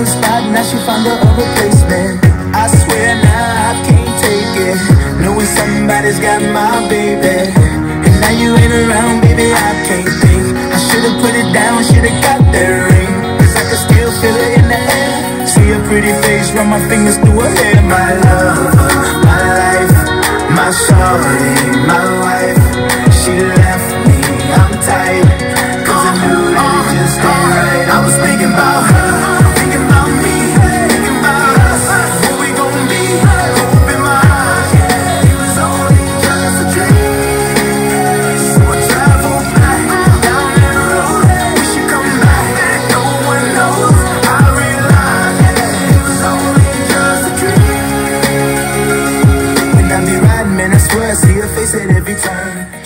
one spot, now she found her replacement I swear now I can't take it. Knowing somebody's got my baby. And now you ain't around, baby, I can't think. I should've put it down, should've got that ring. Cause I can still feel it in the air. See a pretty face, run my fingers through her hair, my love. they said every time.